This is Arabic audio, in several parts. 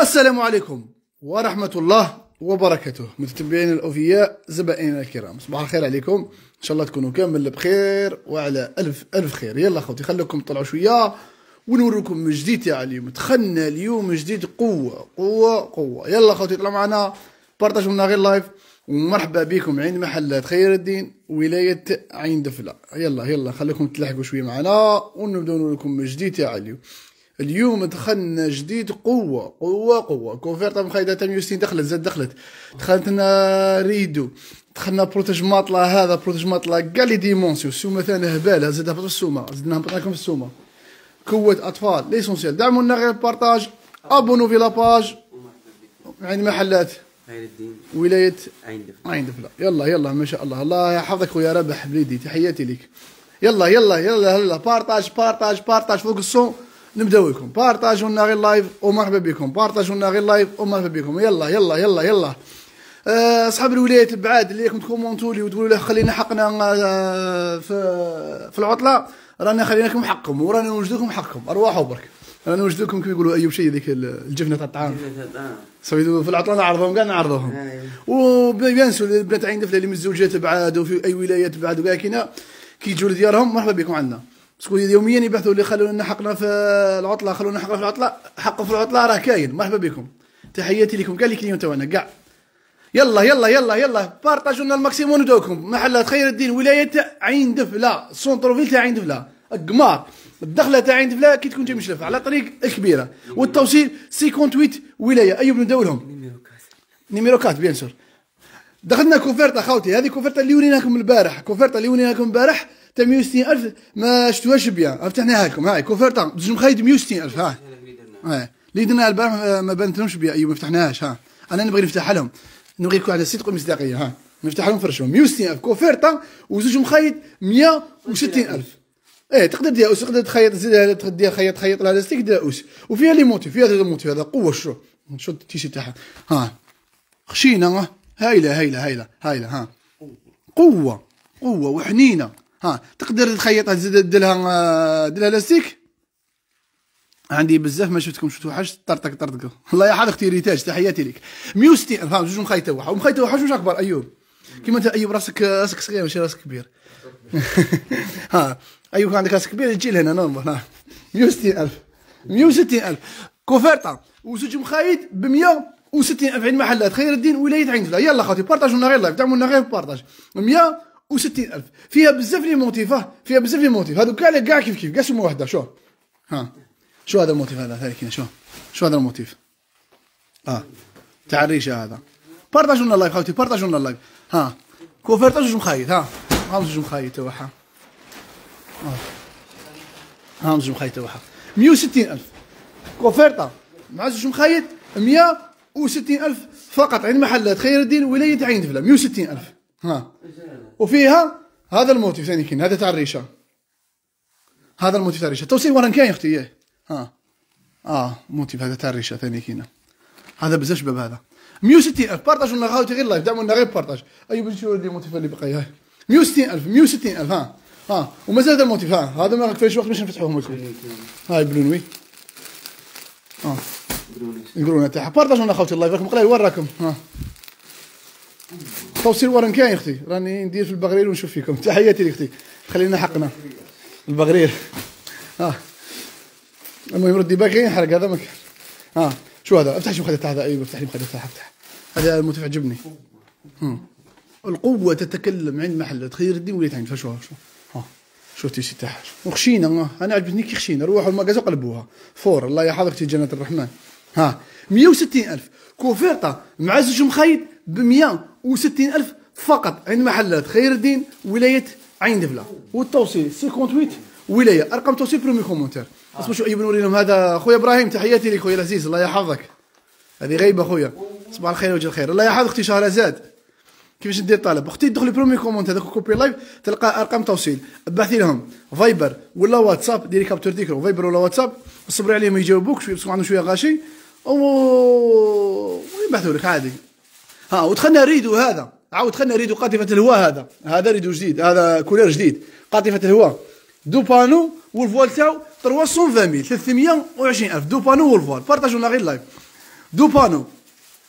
السلام عليكم ورحمة الله وبركاته. متتبعين الأوفياء زبائننا الكرام صباح الخير عليكم. إن شاء الله تكونوا كامل بخير وعلى ألف ألف خير. يلا خوتي خليكم تطلعوا شوية ونوريكم من جديد تاع اليوم دخلنا اليوم جديد قوة قوة قوة. يلا خوتي طلعوا معنا. بارطاجوا لنا غير لايف ومرحبا بكم عند محلات خير الدين ولاية عين دفلة. يلا يلا خليكم تلحقوا شوية معنا ونبداو نوريكم من جديد تاع اليوم اليوم دخلنا جديد قوة قوة قوة. كوفيرتا مخيدة تام يوستين دخلت زاد دخلت. دخلت لنا ريدو. دخلنا بروتيج ماطلة هذا بروتيج ماطلة كاع لي ديمونسيون السومة ثاني هبالة زادها في السومة. زدنا هبطنا لكم في السومة. كوة أطفال ليسونسيال. دعمونا غير بارطاج. أبونو في لاباج. عند محلات. ولاية عين دفن عين دفلة. يلا يلا ما شاء الله. الله يحفظك خويا رابح بليدي تحياتي لك. يلا يلا يلا يلا. partage partage partage. فوق الصون نبداو لكم بارطاجوا لنا غير live ومرحبا بكم. بارطاجوا لنا غير live ومرحبا بكم. يلا يلا يلا يلا. آه، أصحاب الولايات البعاد اللي راكم تكومونتوا لي وتقولوا له خلينا حقنا آه، في في العطلة رانا خلينا لكم حقكم ورانا نوجد لكم حقكم. ارواحوا برك رانا نوجد لكم يقولوا أيوب شيء ذيك الجفنة تاع الطعام. سويتوا في العطلة نعرضهم كاع نعرضوهم و bien sûr البنات عين دفله اللي متزوجات بعاد وفي أي ولايات بعاد وكاع كي يجوا لديارهم مرحبا بكم عندنا. parce que يوميا يبحثوا اللي خلونا حقنا في العطلة خلونا حقنا في العطلة. حق في العطلة راه كاين. مرحبا بكم. تحياتي لكم. كاع les clients تاعنا كاع يلا يلا يلا يلا. بارطاجوا لنا ال maximum ندوكم محلات خير الدين. ولاية عين دفلة. centre-ville تاع عين دفلة. قمار الدخلة تاع عين دفلة. كي تكون جاي على طريق الكبيرة. والتوصيل 58 ولاية. أيوب نداو لهم. numéro 4 bien sûr. دخلنا كوفرتا خاوتي. هذه كوفرتا اللي وريناكم البارح. كوفرتا اللي وريناكم البارح. تاع 160000 ما شفتوهاش بيان فتحناها لكم هاي كوفرتا. زوج مخايد 160000 ها ها اللي درنا البارح ما- بانتلهمش بيان ايوب ما فتحناهاش ها. أنا نبغي نفتح لهم. نبغي يكون على الصدق والمصداقيه ها. نفتح لهم فرشهم. 160000 كوفرتا وزوج مخايد 160000 إيه تقدر دير أوس تقدر تخيط تزيد تقدر دير خيط خيط على لاستيك دير أوس. وفيها لي موتيف فيها هذا الموتيف هذا قوة شو. شو التيشيرت تاعها. ها. خشينة ها. هايلة هايلة هايلة هايلة ها. قوة قوة وحنينة. ها تقدر تخيطها تزيد دير لها دير لها لاستيك؟ عندي بزاف ما شفتكم شفتوا حاجة طرطق طرطق. الله يحفظك أختي ريتاج تحياتي لك. 160 ها جوج مخيده واحد ومخيده واحد مش أكبر. ايوب كيما أنت ايوب راسك راسك صغير ماشي راسك كبير. ها ايوب عندك راس كبير تجي لهنا normal ها. 160000 160000 كوفرتا وزوج مخايد ب 160000 عند محلات خير الدين ولاية عين دفله يلا خاوتي بارطاجوا لنا غير live دعموا لنا غير partage. 160000 فيها بزاف les motifs ها فيها بزاف les motifs هذو كاع كاع كيف كيف. كاع سمو وحده شو؟ ها. شو هذا ال motif هذا؟ هذا كاين شو؟ شو هذا ال motif آه. تاع الريشة هذا. بارطاجوا لنا ال live خاوتي بارطاجوا لنا ال live. ها. كوفرتا جوج مخايد ها. ها جوج مخايد توحا ها. جوج مخايد توحا 160000 كوفرتا مع زوج مخايد 160000 فقط. عند محلات خير الدين ولاية عين دفلة 160000 ها. وفيها هذا ال motif ثاني كاين هذا تاع الريشة. هذا ال motif تاع الريشة. توصيل ورا كاين يا أختي إيه. ها. آه motif هذا تاع الريشة ثاني كاين هذا بزاف شباب هذا. 160 ألف. بارطاجوا لنا خاوتي غير live؟ دعموا لنا غير partage. اي بجي شو des motifs اللي بقى هاي 160 ألف 160 ألف ها. ها. ومازال هذا الموتيف ها. هذا ما كفاش وقت باش نفتحوهم لكم هاي بلونوي آه. القرونه تاعها بارطاج لنا خاوتي اللايف راكم قليل وين راكم؟ ها. توصيل ورا كاين أختي. راني ندير في البغرير ونشوف فيكم. تحياتي لك أختي خلينا حقنا. البغرير ها المهم ردي باقي ينحرق هذا؟ مكان ها شو هذا؟ افتح مخدة تاع هذا. أيوه افتح لي تاعها افتح هذا الموتيف عجبني. القوة تتكلم عند محل. تخير الدين وليت عند. شو شو ها. شو تيشي تاعها وخشينة أنا عجبتني كي خشينة روحوا المكازا وقلبوها. فور. الله يحفظك في جنة الرحمن. ها. 160 ألف. كوفيرتا مع زوج مخيط ب 160 ألف فقط عند محلات خير الدين ولاية عين دفلة والتوصيل 58 ولاية. أرقام توصيل برومي كومونتير اسمه شو أيوب نوري لهم. هذا خويا إبراهيم تحياتي لك خويا العزيز. الله يحفظك. هذه غيبة خويا. صباح الخير وجه الخير. الله يحفظك أختي شهرزاد كيفاش دير طالب؟ أختي دخلي premier comment هذاك كوبي live تلقى أرقام توصيل. ابعثي لهم. فايبر ولا واتساب ديري capture d'écran فايبر ولا واتساب. صبري عليهم يجاوبوك شوية بصح عندهم شوية غاشي. و ويبعثوا لك عادي. ها ودخلنا rideau هذا. عاود دخلنا rideau قاطفة الهواء هذا. هذا rideau جديد هذا couleur جديد. قاطفة الهواء. deux panneaux وال voile تاعو 320000 320000 deux panneaux وال voile. بارطاجوا لنا غير live deux panneaux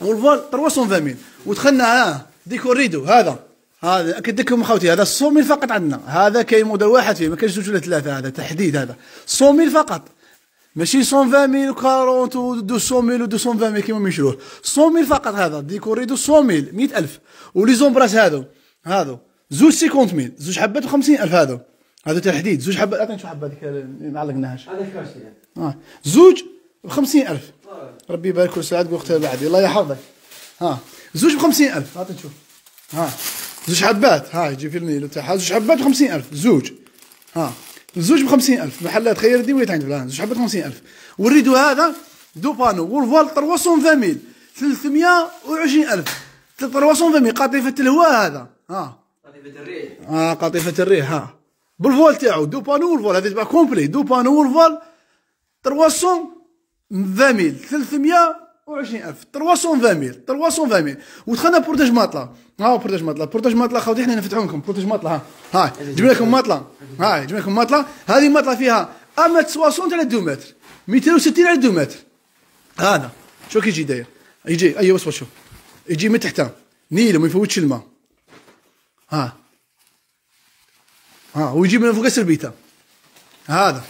وال voile 320 ودخلنا ها décor rideau هذا. هذا اكد لكم اخوتي هذا ال cent mille فقط عندنا. هذا كاين موديل واحد فيه ما كاينش زوج ولا ثلاثة. هذا تحديد هذا. cent mille فقط. ماشي 120 mille و 40 و 200 mille و 220 mille كيما ميشروه 100 mille فقط هذا. décor rideau 100 mille 100000 و les embrasses هذو هذو زوج 50 mille. زوج حبات و 50000 هذو هذا تحديد. زوج حبات. عطيني شو حبه هذيك ما علقناهاش هذا كاشتي آه. زوج ب 50000 ربي يبارك ويسعدك واختها بعدي. الله يحفظك. ها زوج ب 50000 هات نشوف ها زوج حبات. ها يجي في الميل. تاعها زوج حبات ب 50000 زوج. ها زوج ب 50000 محلات خير الدين ولات عند فلان زوج حبات 50000 وال rideau هذا deux panneaux وال voile 320000 320000 320000 قاطفه الهواء هذا. ها. قاطفه الريح. آه قاطفه الريح ها. بال voile تاعو deux panneaux وال voile. هذا تبع complet. deux panneaux وال voile 300 320000 20000 320000 320000 ودخلنا protège matelas ها هو protège matelas protège matelas خاوتي حنا نفتحوا لكم protège matelas ها ها جبنا لكم matelas ها جبنا لكم matelas هذه matelas فيها اما 60 على 2 متر 260 على 2 متر هذا شو كيجي داير يجي ايوا اصبر شوف يجي من تحتها نيله ما يفوتش الماء ها ها ويجي من فوق السربيته هذا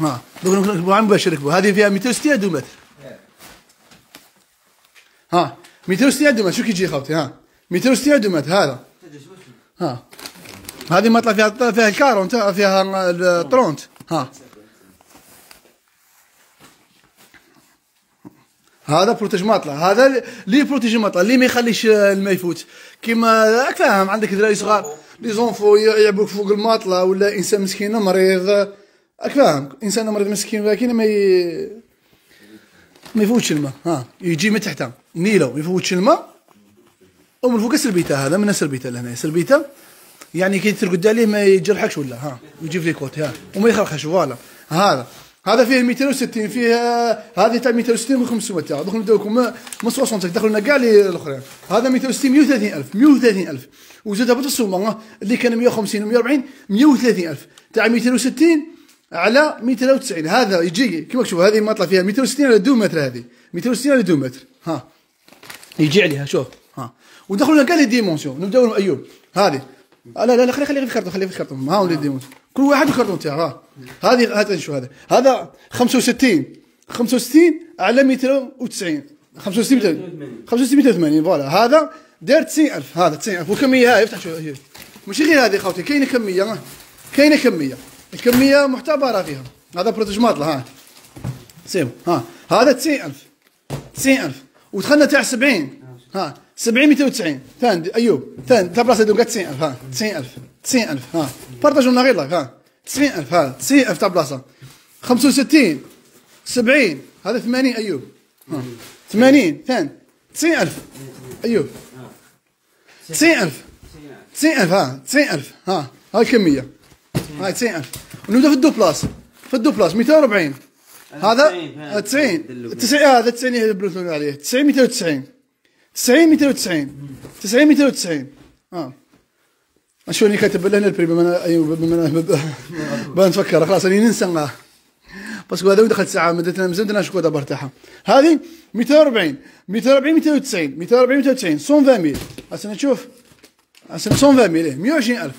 ها دوك نكتبوا عن مباشر ركبوا هذه فيها 260 deux mètres ها 260 deux mètres شو كيجي خوتي؟ ها 260 deux mètres هذا. ها. هذه matelas فيها فيها ال quarante فيها ال trente ها. هذا protège matelas. هذا ليه protège matelas. ليه ما يخليش الماء يفوت. كيما راك فاهم عندك دراري صغار les enfants يلعبوك فوق الماطله ولا إنسان مسكين مريض. راك فاهم انسان مريض مسكين ولكن ما ي... ما يفوتش الماء ها يجي من تحت نيلو ما يفوتش الماء ومن فوق السربيته هذا من السربيته لهنا سربيته يعني كي ترقد عليه ما يجرحكش ولا ها ويجي في كوت ها وما يخرخش voilà هذا هذا فيه 260 فيه هذه تاع 260 و 500 تاع دوك نبداو لكم من 60 دخلوا لنا كاع لي الاخرين هذا 260 130000 130000 وزاد هبط السومه اللي كان 150 و 140 130000 تاع 260 على 290 هذا يجي كيما تشوف هذه matelas فيها 260 على 2 متر هذه 260 على 2 متر ها. يجي عليها شوف. ها. ودخلوا لنا كاع les dimensions. نبداو ايوب هذه. لا لا لا خلي خلي في الكرتون خلي في الكرتون ها هو les dimensions. كل واحد الكرتون تاعه ها. هذه هذا شو هذا. هذا 65 65 على 290 65 65 280 voilà. هذا داير 90000 هذا 90000 والكميه هاي افتح شوف. ماشي غير هذه خوتي. كاينة كمية. كاينة كمية. الكمية معتبره فيها هذا protège matelas ها. سيب ها. هذا 90000 90000 ودخلنا تاع 70 ها. 70 290 ثاني أيوب. ثاني تاع بلاصه دوكا 90000 ها. 90000 90000 ها. بارطاجوا لنا غير لايف ها. 90000 ها 90000 تاع بلاصه 65 70 هذا 80 أيوب. ها. 80 ثاني 90000 أيوب. 90000 90000 ها. 90000 ها. هاي الكمية. هاي 90000 ونبدا في الدو بلاس في الدو بلاس 240 هذا 90 90 هذا 90 هي البلوتون عليه. 90 290 90 290 90 290 آه. شلون كاتب لنا البري بما أنا أيوه بما أنا بما نفكر خلاص راني ننسى آه. باسكو هذا دخلت ساعة مدتنا مزدنا شكون دابا ارتاحها هذه 240 240 290 240 290 120 ميل هسه نشوف. هسه 120 mille إيه، 120000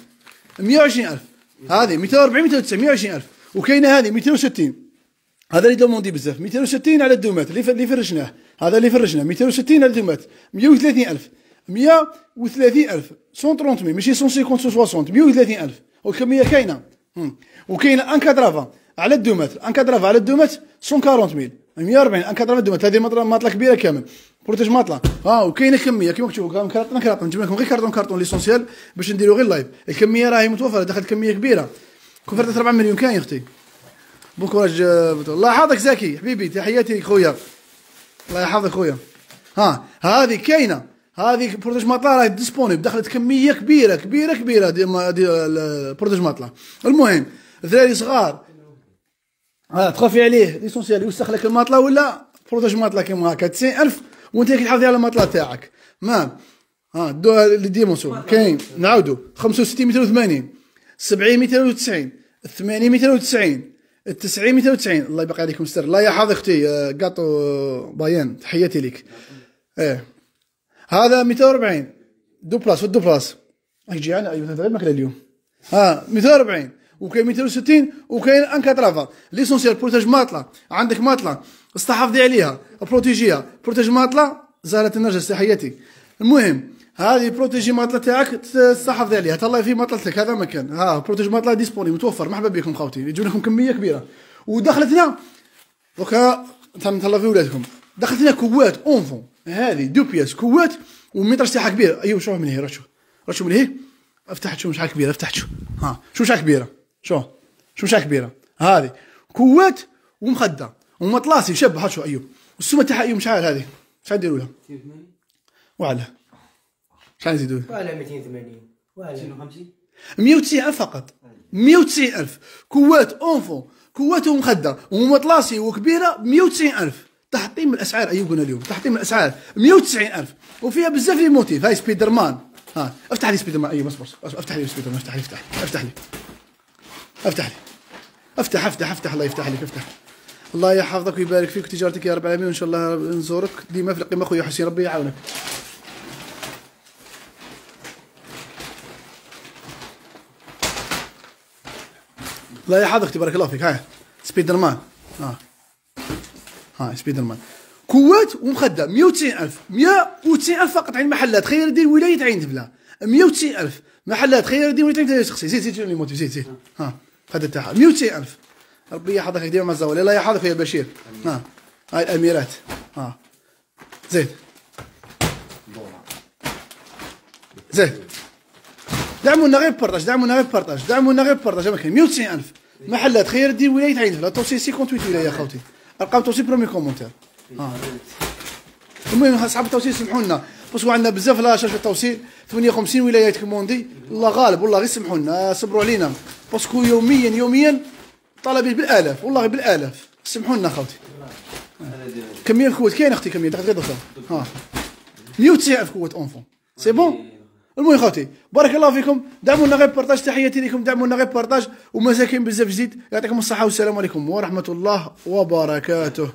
120000 هذه 240 290 120000 وكاينة هذه 260 هذا اللي demandé بزاف. 260 على ال deux mètres. اللي فرشناه هذا اللي فرشناه 260 على ال deux mètres. 130000 130000 130 ماشي 150 60 130000 والكميه كاينة. وكاينة un quatre-vingts على ال deux mètres. un quatre-vingts على ال deux mètres 140000 140 un quatre-vingts ال deux mètres هذه مطلة مطلة كبيرة كامل. protège matelas. آه وكاينه كمية. كيما تشوفوا كارطون كارطون نجيب لكم غير كارطون كارطون l'essentiel باش نديروا غير live الكمية راهي متوفرة دخلت كمية كبيرة. كفرت 4 مليون كاين أختي. bon courage بطل. الله يحفظك زكي حبيبي تحياتي لك خويا الله يحفظك خويا. ها هذه كاينة. هذه protège matelas راهي disponible دخلت كمية كبيرة كبيره كبيرة des des protège matelas المهم ذراري صغار. ها تخافي عليه. l'essentiel يوسخ لك الماطلة ولا protège matelas كيما هكا. 90000 وانت راك تحافظي على الماطلة تاعك. ما ها دو les dimensions. كاين. نعاودوا 65 280 70 290 80 290 90 290 الله يبقى عليكم ستر. الله يحفظ أختي. آه، قاطو بايان. تحياتي لك. إيه. هذا 240 deux places. deux places. يجي أنا أيوه غير ماكله اليوم. ها 240 وكاين 260 وكاين un quatre-vingts l'essentiel protège matelas عندك ماطله استحفظي عليها بروتيجيها protège matelas زالت النرجس تحياتي المهم هذه بروتيجي ماطله تاعك تستحفظي عليها تهلاي في ماطلتك هذا مكان ها protège matelas disponible متوفر مرحبا بكم خوتي يجون لكم كميه كبيره ودخلتنا دوكا تهلا في ولادكم دخلتنا couette enfant هذه deux pièces couette ومتر ساحه كبيره أيوه شوف من هنا شوف شوف من هنا افتحت شو مشعه كبيره افتحت شو ها شو مشعه كبيره شو؟ شو مشعه كبيرة؟ هذه كوات ومخدة. ومطلاسي شبه شو أيوه. السمه تاعها أيوه مشعل هذه. شحال نديروا لها؟ وعلى. شحال نزيدوا ولا 280 ولا 250 190 ألف فقط. 190 ألف. كوات أونفون كوات ومخدة. ومطلاسي وكبيرة 190 ألف. تحطيم الأسعار أيوب قلنا اليوم. تحطيم الأسعار. 190 ألف. وفيها بزاف les motifs. هاي سبيدر مان ها. افتح لي سبيدر مان اصبر اصبر. افتح لي سبيدر مان افتح لي افتح لي افتح لي. افتح لي. افتح افتح افتح. الله يفتح لك افتح. الله يحفظك ويبارك فيك وتجارتك يا رب العالمين وإن شاء الله نزورك. ديما في القمة خويا حسين ربي يعاونك. الله يحفظك تبارك الله فيك. هاي سبيدر مان ها. ها سبيدر مان couette ومخدة 190 ألف. 190 ألف فقط عين محلات خير الدين ولاية عين الدفلى 190 ألف. محلات خير الدين ولاية عين شخصي زيد زيد زيد زيد. ها. هذا تاعها 190 ألف. ربي يحفظك ديما الزوالي الله يحفظك يا بشير. ها هاي الأميرات. ها. زيد زيد دعمونا غير partage دعمونا غير partage دعمونا غير partage ما كاين 190 ألف. محلات خير الدين ولاية عين الدفلى توصيل 58 ولاية يا خوتي. أرقام توصيل premier commentaire. ها. المهم أصحاب التوصيل سمحوا لنا. parce que عندنا بزاف la charge التوصيل. 58 ولاية commandé. الله غالب والله غير سمحوا لنا. صبروا علينا. parce que يوميا يوميا طلبي بالآلاف والله بالآلاف. سمحوا لنا خوتي كمية ال couette كاين أختي كمية دخلت غير دكتور ها. 190 الف couette enfant. c'est bon المهم خوتي بارك الله فيكم. دعمونا غير بارطاج تحياتي لكم. دعمونا غير بارطاج. ومساكين بزاف جديد. يعطيكم الصحة والسلام عليكم ورحمة الله وبركاته.